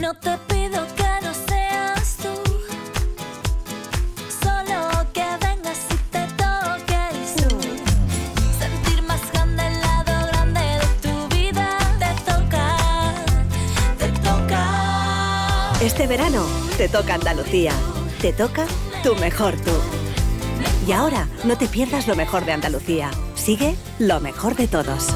No te pido que no seas tú, solo que vengas y te toques tú. Sentir más grande el lado grande de tu vida. Te toca, te toca. Este verano te toca Andalucía. Te toca tu mejor tú. Y ahora, no te pierdas lo mejor de Andalucía. Sigue lo mejor de todos.